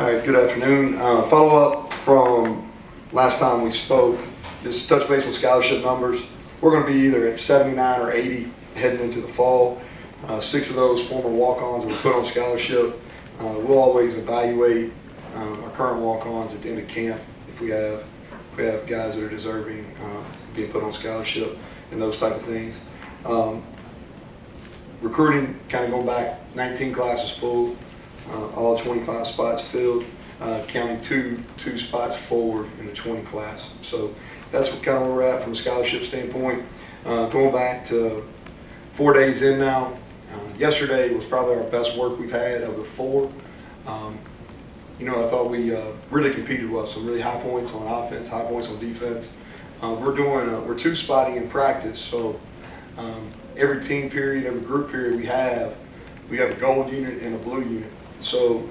All right, good afternoon. Uh, Follow up from last time we spoke, just touch base on scholarship numbers. We're going to be either at 79 or 80 heading into the fall. Uh, Six of those former walk-ons were put on scholarship. Uh, We'll always evaluate um, our current walk-ons at the end of camp if we have, if we have guys that are deserving uh, being put on scholarship and those type of things. Um, Recruiting, kind of going back, 19 classes full, uh, all 25 spots filled, uh, counting two, two spots forward in the 20 class. So that's what kind of where we're at from a scholarship standpoint. Uh, Going back to four days in now, uh, yesterday was probably our best work we've had of the four. Um, You know, I thought we uh, really competed well, some really high points on offense, high points on defense. Uh, We're doing, uh, we're two spotting in practice, so um, every team period, every group period we have, we have a gold unit and a blue unit. So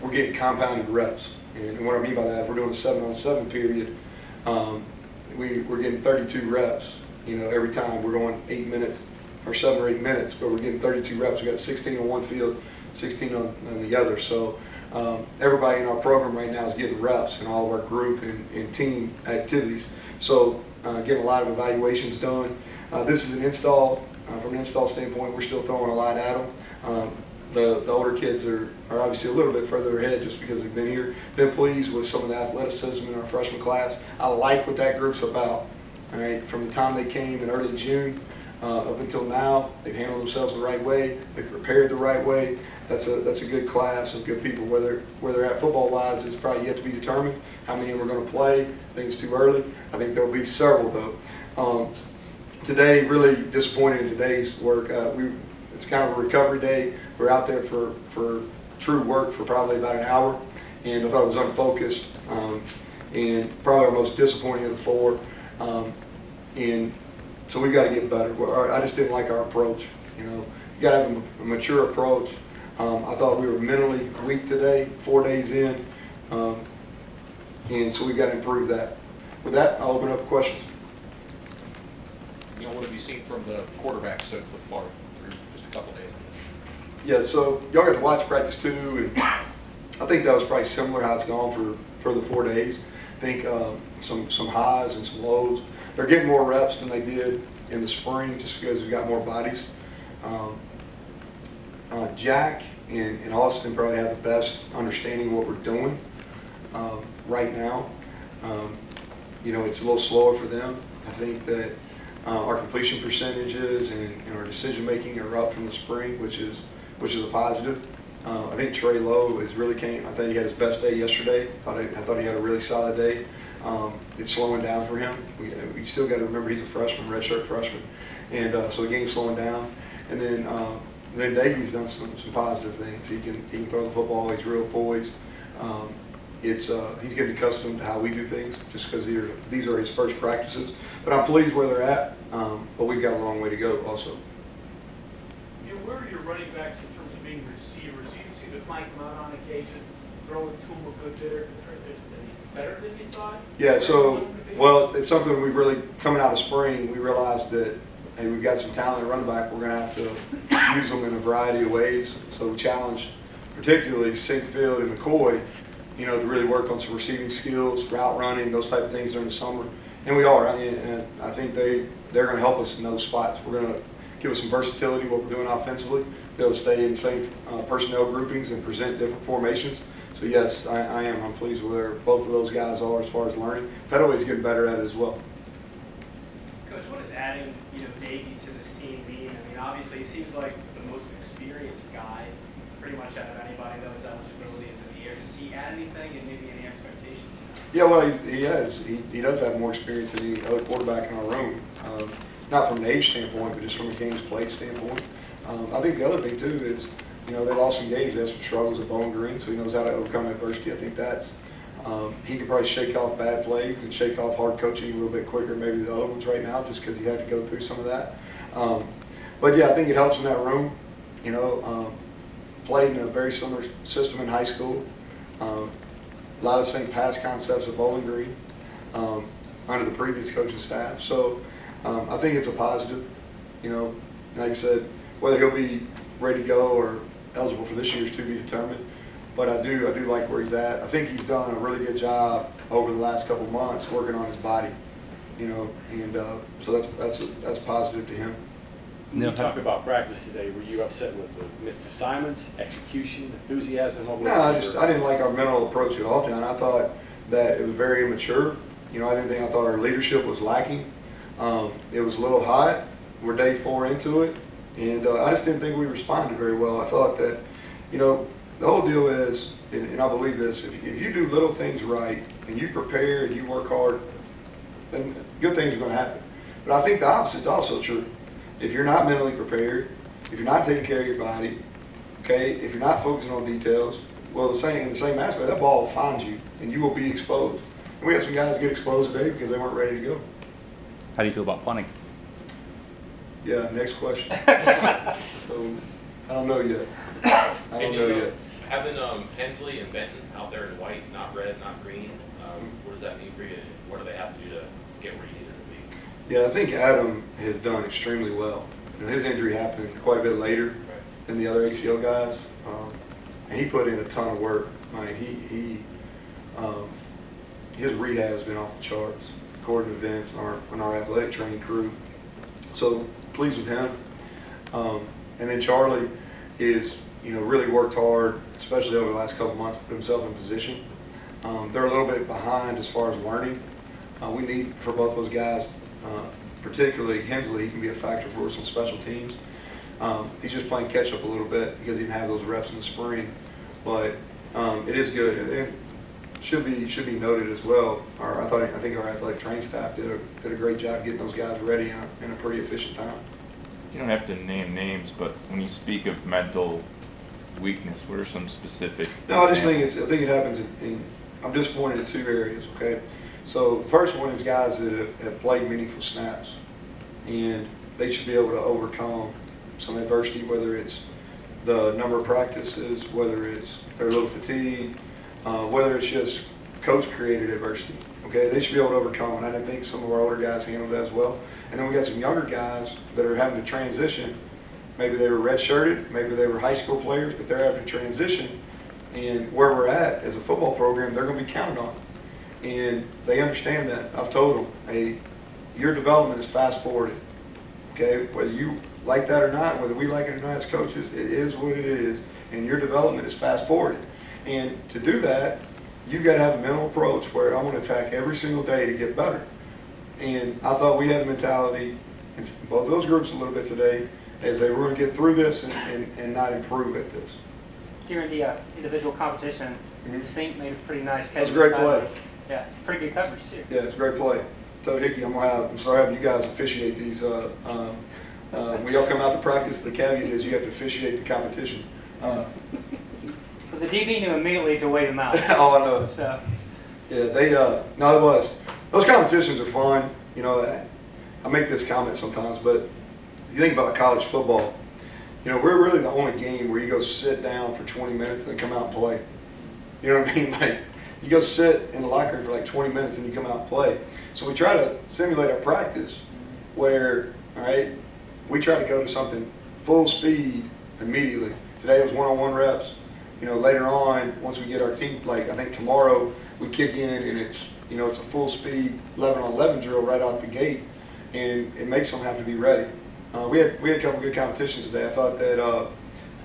we're getting compounded reps. And what I mean by that, if we're doing a seven on seven period, um, we, we're getting 32 reps, you know, every time. We're going eight minutes or seven or eight minutes, but we're getting 32 reps. We got 16 on one field, 16 on, on the other. So um, everybody in our program right now is getting reps in all of our group and, and team activities. So uh, getting a lot of evaluations done. Uh, this is an install. Uh, from an install standpoint, we're still throwing a lot at them. Um, the, the older kids are, are obviously a little bit further ahead just because they've been here. Been pleased with some of the athleticism in our freshman class. I like what that group's about. All right, from the time they came in early June uh, up until now, they've handled themselves the right way. They've prepared the right way. That's a that's a good class of good people. Whether where they're at football wise is probably yet to be determined. How many are going to play? I think it's too early. I think there'll be several though. Um, today, really disappointed in today's work. Uh, we it's kind of a recovery day. We're out there for, for true work for probably about an hour, and I thought it was unfocused, um, and probably our most disappointing of the four. Um, and so we got to get better. I just didn't like our approach. You know, you got to have a, mature approach. Um, I thought we were mentally weak today, four days in, um, and so we got to improve that. With that, I'll open up questions. You know, what have you seen from the quarterbacks so far couple days? Yeah, so y'all got to watch practice too, and I think that was probably similar how it's gone for, for the four days. I think um, some, some highs and some lows. They're getting more reps than they did in the spring just because we've got more bodies. Um, uh, Jack and, and Austin probably have the best understanding of what we're doing um, right now. Um, you know, it's a little slower for them. I think that uh, our completion percentages and, and our decision making are up from the spring, which is which is a positive. Uh, I think Trey Lowe is really came. I think he had his best day yesterday. I thought, he, I thought he had a really solid day. Um, it's slowing down for him. We, we still got to remember he's a freshman, redshirt freshman, and uh, so the game's slowing down. And then um, then Doege's done some, some positive things. He can he can throw the football. He's real poised. Um, it's uh, he's getting accustomed to how we do things just because these are his first practices. But I'm pleased where they're at. Um, but we've got a long way to go also. You know, where are your running backs in terms of being receivers? You can see the flank them out on occasion, throw it to them a good bit. Better than you thought? Yeah, so, well, it's something we really, coming out of spring, we realized that, hey, we've got some talent at running back, we're gonna have to use them in a variety of ways. So we challenged particularly Sinkfield and McCoy, you know, to really work on some receiving skills, route running, those type of things during the summer. And we are, I and I think they, they're gonna help us in those spots. We're gonna give us some versatility, what we're doing offensively, to stay in the same uh, personnel groupings and present different formations. So yes, I, I am, I'm pleased with where both of those guys are as far as learning. Pettaway's getting better at it as well. Coach, what does adding, you know, Doege to this team mean? I mean, obviously, he seems like the most experienced guy, pretty much out of anybody that was eligibility is in the air. Does he add anything and maybe any expectations? Yeah, well, he has. He, he does have more experience than any other quarterback in our room. Um, not from an age standpoint, but just from a games played standpoint. Um, I think the other thing too is, you know, they lost some games. They had some struggles at Bowling Green, so he knows how to overcome adversity. I think that's um, he can probably shake off bad plays and shake off hard coaching a little bit quicker, maybe the other ones right now, just because he had to go through some of that. Um, but yeah, I think it helps in that room. You know, um, played in a very similar system in high school. A lot of the same pass concepts at Bowling Green um, under the previous coaching staff. So um, I think it's a positive. You know, like I said, whether he'll be ready to go or eligible for this year's to be determined. but I do, I do like where he's at. I think he's done a really good job over the last couple of months working on his body, you know, and, uh, so that's, that's, that's positive to him. When you talked about practice today, were you upset with the missed assignments, execution, enthusiasm? What No, I just, I didn't like our mental approach at all, John. I thought that it was very immature. You know, I didn't think, I thought our leadership was lacking. Um, it was a little hot. We're day four into it. And, uh, I just didn't think we responded very well. I thought that, you know, the whole deal is, and, and I believe this, if, if you do little things right and you prepare and you work hard, then good things are gonna happen. But I think the opposite is also true. If you're not mentally prepared, if you're not taking care of your body, okay, if you're not focusing on details, well, the same, in the same aspect, that ball will find you and you will be exposed. And we had some guys get exposed today because they weren't ready to go. How do you feel about punting? Yeah, next question. So, I don't know yet. I don't you know know, yet. having um, Hensley and Benton out there in white, not red, not green, um, what does that mean for you? What do they have to do to get where you need them to be? Yeah, I think Adam has done extremely well. You know, his injury happened quite a bit later than the other ACL guys. Um, and he put in a ton of work. Like he, he, um, his rehab has been off the charts, according to Vince and our, and our athletic training crew. So pleased with him. Um, and then Charlie is, you know, really worked hard, especially over the last couple months, put himself in position. Um, they're a little bit behind as far as learning. Uh, we need for both those guys, uh, particularly Hensley, he can be a factor for us on special teams. Um, he's just playing catch up a little bit because he didn't have those reps in the spring. But um, it is good. And it should be should be noted as well. Our, I thought I think our athletic training staff did a, did a great job getting those guys ready in a, in a pretty efficient time. You don't have to name names, but when you speak of mental weakness, what are some specific? No, I just think it's, I think it happens in, in, I'm disappointed in two areas, okay? So the first one is guys that have, played meaningful snaps. And they should be able to overcome some adversity, whether it's the number of practices, whether it's they're a little fatigued, uh, whether it's just coach created adversity. Okay, they should be able to overcome, and I didn't think some of our older guys handled that as well. And then we got some younger guys that are having to transition. Maybe they were redshirted, maybe they were high school players, but they're having to transition. And where we're at as a football program, they're going to be counted on. And they understand that. I've told them, hey, your development is fast forwarded. Okay, whether you like that or not, whether we like it or not as coaches, it is what it is. And your development is fast forwarded. And to do that, you've got to have a mental approach where I want to attack every single day to get better. And I thought we had the mentality, in both those groups a little bit today, as they were going to get through this and, and, and not improve at this. During the uh, individual competition, Mhm. Sink made a pretty nice catch. That was a great play. Yeah, pretty good coverage too. Yeah, it's a great play. So Hickey, I'm gonna have, I'm sorry having you guys officiate these, uh, um, uh, when y'all come out to practice, the caveat is you have to officiate the competition. Uh, But the DB knew immediately to wave him out. Oh, I know. So, Yeah, they, uh, no, it was. Those competitions are fun, you know, I- I make this comment sometimes, but you think about college football, you know, we're really the only game where you go sit down for twenty minutes and then come out and play. You know what I mean? Like, you go sit in the locker room for like twenty minutes and you come out and play. So we try to simulate our practice where, all right, we try to go to something full speed immediately. Today it was one-on-one reps. You know, later on, once we get our team, like, I think tomorrow, we kick in and it's, you know, it's a full speed eleven on eleven drill right out the gate. And it makes them have to be ready. Uh, we had, we had a couple good competitions today. I thought that, uh,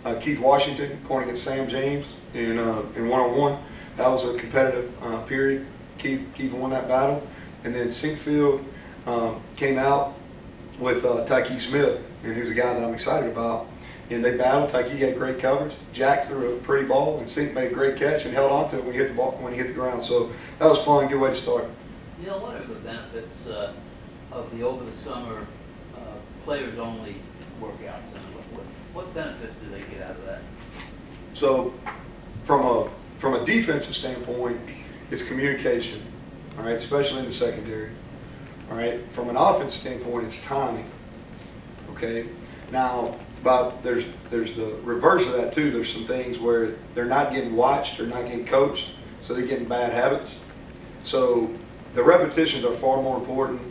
uh, Keith Washington going against Sam James in, uh, in one-on-one. That was a competitive, uh, period. Keith, Keith won that battle. And then Sinkfield, um, came out with, uh, Tyke Smith, and he's a guy that I'm excited about. And they battled. Tyke had great coverage. Jack threw a pretty ball, and Sink made a great catch and held on to it when he hit the ball, when he hit the ground. So that was fun. Good way to start. Neal, what are the benefits uh, of the over the summer uh, players-only workouts? And what- what, what benefits do they get out of that? So, from a from a defensive standpoint, it's communication, all right, especially in the secondary. All right. From an offense standpoint, it's timing. Okay. Now, but there's there's the reverse of that too. There's some things where they're not getting watched, they're not getting coached, so they're getting bad habits. So the repetitions are far more important.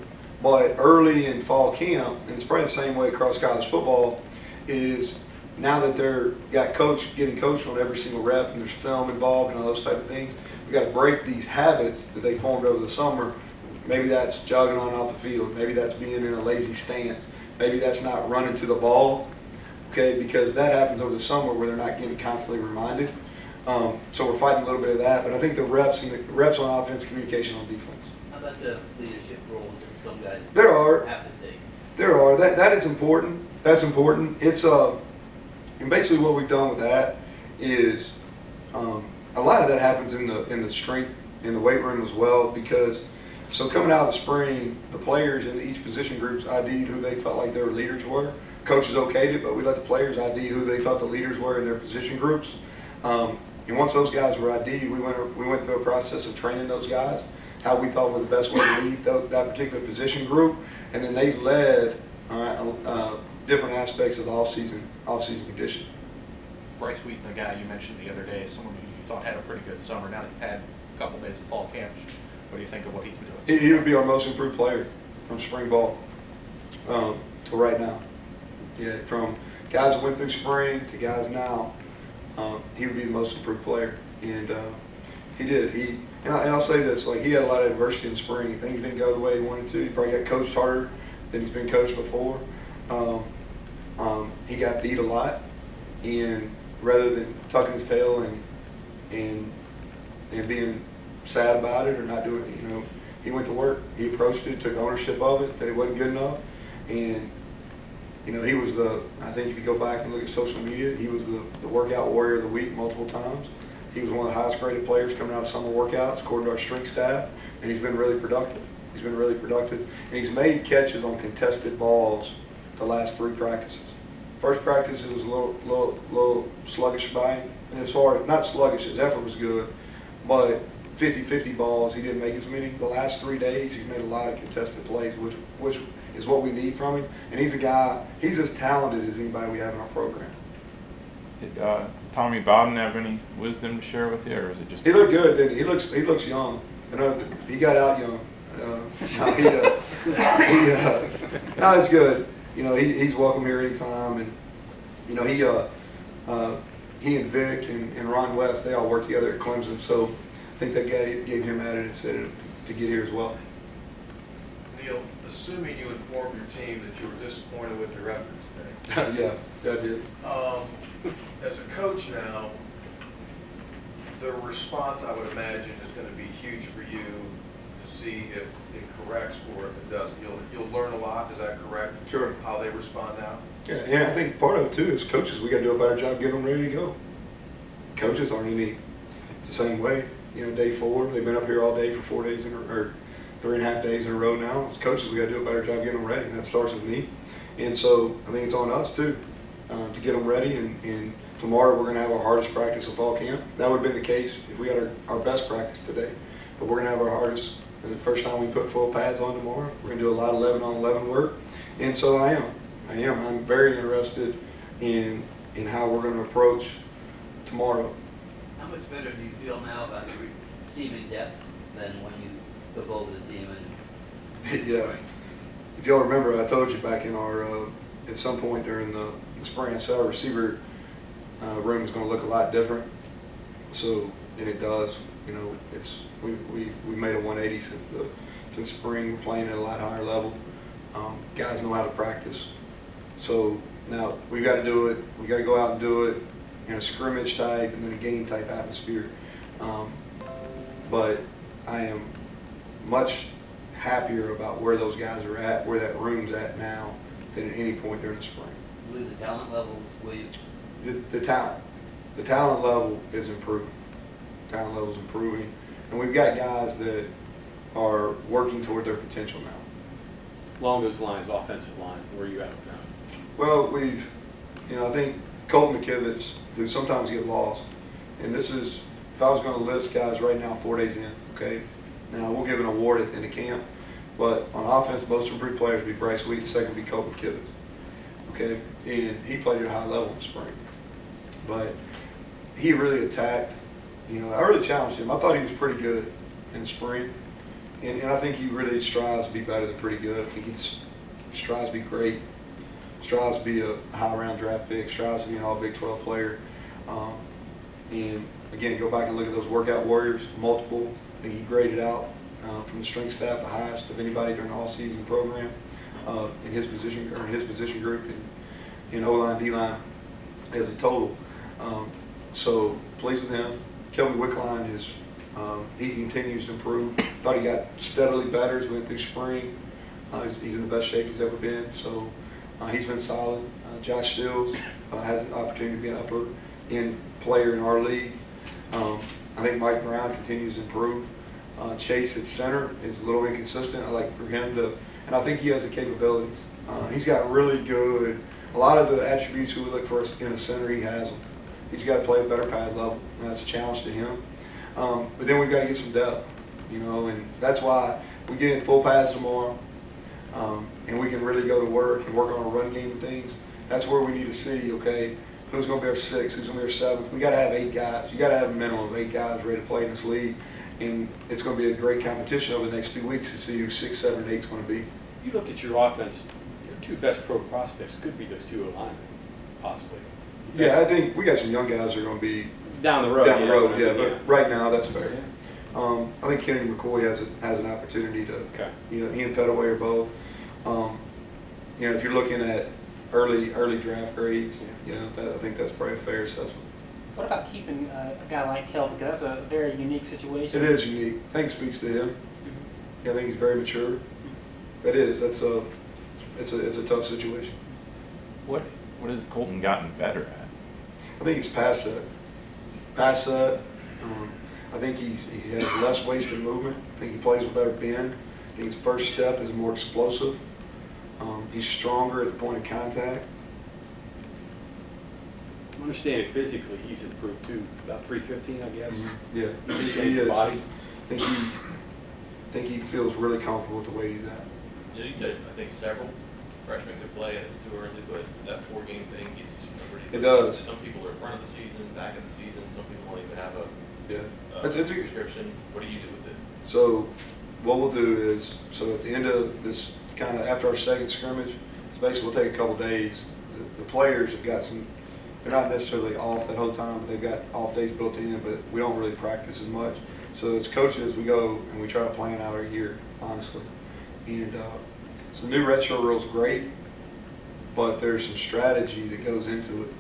But early in fall camp, and it's probably the same way across college football, is now that they're, got coached, getting coached on every single rep, and there's film involved and all those type of things, we gotta break these habits that they formed over the summer. Maybe that's jogging on off the field, maybe that's being in a lazy stance, maybe that's not running to the ball, okay, because that happens over the summer where they're not getting constantly reminded. Um, so we're fighting a little bit of that, but I think the reps and the reps on offense, communication on defense. How about the leadership roles that some guys There are, have to take? There are. That that is important. That's important. It's uh, and basically what we've done with that is um, a lot of that happens in the in the strength in the weight room as well because so coming out of the spring, the players in each position groups ID'd who they felt like their leaders were. Coaches okayed it, but we let the players ID who they thought the leaders were in their position groups. Um, and once those guys were ID'd, we went we went through a process of training those guys how we thought were the best way to lead tho- that particular position group, and then they led right, uh, different aspects of the off-season, off-season condition. Bryce Wheaton, the guy you mentioned the other day, is someone who you thought had a pretty good summer. Now that you've had a couple days of fall camp, what do you think of what he's been doing? He, he would be our most improved player from spring ball um, to right now. Yeah, from guys that went through spring to guys now, um, he would be the most improved player, and uh, he did. He and, I, and I'll say this: like he had a lot of adversity in spring. Things didn't go the way he wanted to. He probably got coached harder than he's been coached before. Um, um, he got beat a lot, and rather than tucking his tail and and and being sad about it or not doing you know, he went to work. He approached it, took ownership of it, that it wasn't good enough, and you know, he was the. I think if you go back and look at social media, he was the, the workout warrior of the week multiple times. He was one of the highest graded players coming out of summer workouts, according to our strength staff, and he's been really productive. He's been really productive, and he's made catches on contested balls the last three practices. First practice, it was a little, little, little sluggish by him, and it's hard. Not sluggish, his effort was good, but 50-50 balls, he didn't make as many. The last three days, he's made a lot of contested plays, which, which is what we need from him. And he's a guy, he's as talented as anybody we have in our program. Did uh, Tommy Bowden have any wisdom to share with you, or is it just? He looked good, didn't he? He looks, he looks young. You know, he got out young. Uh, no, he, uh, he, uh, no, it's good. You know, he, he's welcome here anytime, and you know, he, uh, uh, he and Vic and, and Ron West, they all work together at Clemson, so I think that gave, gave him added incentive to get here as well. Neal, assuming you informed your team that you were disappointed with their efforts today, yeah, I did. um, as a coach now, the response, I would imagine, is gonna be huge for you to see if it corrects or if it doesn't. You'll, you'll learn a lot, is that correct? Sure. How they respond now? Yeah, and I think part of it too is coaches, we gotta do a better job getting them ready to go. Coaches aren't any, it's the same way, you know, day four, they've been up here all day for four days in, a- or three and a half days in a row now. As coaches, we gotta do a better job getting them ready, and that starts with me. And so I think it's on us too, uh, to get them ready, and, and tomorrow we're gonna have our hardest practice of fall camp. That would've been the case if we had our, our best practice today, but we're gonna have our hardest, and the first time we put full pads on tomorrow, we're gonna do a lot of eleven on eleven work. And so I am, I am, I'm very interested in, in how we're gonna approach tomorrow. How much better do you feel now about your receiving depth than when you took over the team and? Yeah. If y'all remember, I told you back in our, uh, at some point during the the spring, I said our receiver uh, room is gonna look a lot different. So, and it does, you know, it's, we, we, we made a one eighty since the, since spring, we're playing at a lot higher level. Um, Guys know how to practice. So now, we gotta do it, we gotta go out and do it in a scrimmage type and then a game type atmosphere. Um, But I am much happier about where those guys are at, where that room's at now, than at any point during the spring. the talent levels, will you, The, the talent, the talent level is improving. Talent level is improving, and we've got guys that are working toward their potential now. Along those lines, offensive line, where are you at with that? Well, we've, you know, I think Colt McKivitz, who sometimes get lost, and this is, if I was gonna list guys right now, four days in, okay? Now, we'll give an award at the end of camp, but on offense, most improved players would be Bryce Wheat, second would be Colt McKivitz. Okay, and he played at a high level in the spring. But he really attacked, you know, I really challenged him. I thought he was pretty good in the spring. And, and I think he really strives to be better than pretty good. I think he strives to be great. strives to be a high round draft pick, strives to be an all Big 12 player. Um, and again, go back and look at those workout warriors, multiple. I think he graded out uh, from the strength staff the highest of anybody during the all-season program uh, in his position or in his position group in, in O-line, D-line as a total. Um, so pleased with him. Kelby Wickline is um, he continues to improve. Thought he got steadily better as we went through spring. Uh, he's, he's in the best shape he's ever been. So uh, he's been solid. Uh, Josh Sills uh, has an opportunity to be an upper end player in our league. Um, I think Mike Brown continues to improve. Uh, Chase at center is a little inconsistent. I like for him to, and I think he has the capabilities. Uh, he's got really good, a lot of the attributes we look for in a center, he has them. He's got to play a better pad level, that's a challenge to him. Um, but then we've got to get some depth, you know, and that's why we get in full pads tomorrow, um, and we can really go to work and work on our run game and things. That's where we need to see, okay, who's going to be our sixth, who's going to be our seventh. We got to have eight guys. You got to have a minimum of eight guys ready to play in this league, and it's going to be a great competition over the next two weeks to see who six, seven, eight's going to be. You look at your offense, your two best pro prospects could be those two alignment, possibly. Yeah, I think we got some young guys that are going to be Down the road. down the yeah, road, yeah, mean, but right now, that's fair. Um, I think Kennedy McCoy has a, has an opportunity to, Okay. you know, he and Pettaway are both. Um, you know, if you're looking at early, early draft grades, you know, that, I think that's probably a fair assessment. What about keeping uh, a guy like Kelby? Because that's a very unique situation. It is unique. I think it speaks to him. Yeah, I think he's very mature. It is, that's a, it's a, it's a tough situation. What, what has Colton gotten better at? I think he's past that. Past that. Um, I think he's, he has less wasted movement. I think he plays with better bend. I think his first step is more explosive. Um, he's stronger at the point of contact. I understand it physically, he's improved too, about three fifteen, I guess. Yeah, He he is. body. I think he, I think he feels really comfortable with the way he's at. Yeah, you said, I think several freshmen could play, and it's too early, but that four-game thing gets you some pretty. It does. Some people are front of the season, back of the season, some people won't even have a, Yeah. uh It's, it's a, prescription. What do you do with it? So what we'll do is, so at the end of this, kind of after our second scrimmage, it's basically, we'll take a couple days. The- The players have got some, they're not necessarily off the whole time, but they've got off days built in, but we don't really practice as much. So as coaches, we go and we try to plan out our year, honestly. And, uh, so the new retro rule is great, but there's some strategy that goes into it.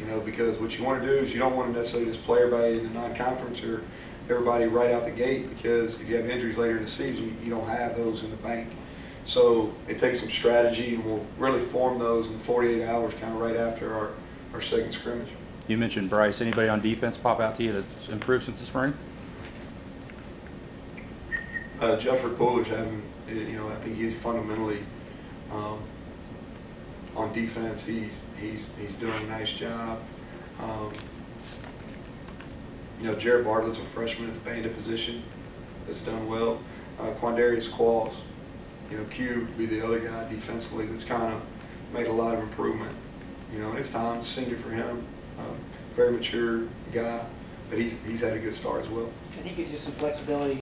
You know, because what you want to do is you don't want to necessarily just play everybody in the non-conference or everybody right out the gate because if you have injuries later in the season, you don't have those in the bank. So it takes some strategy and we'll really form those in 48 hours, kind of right after our, our second scrimmage. You mentioned Bryce. Anybody on defense pop out to you that's improved since the spring? Uh, Jeffery Pooler's having, you know, I think he's fundamentally, um, on defense, he's, he's, he's doing a nice job. Um, you know, Jared Bartlett's a freshman at the bandit position that's done well. Uh, Quondarius Qualls, you know, Q would be the other guy defensively that's kind of made a lot of improvement. You know, and it's time, senior for him, um, very mature guy, but he's, he's had a good start as well. And he gives you some flexibility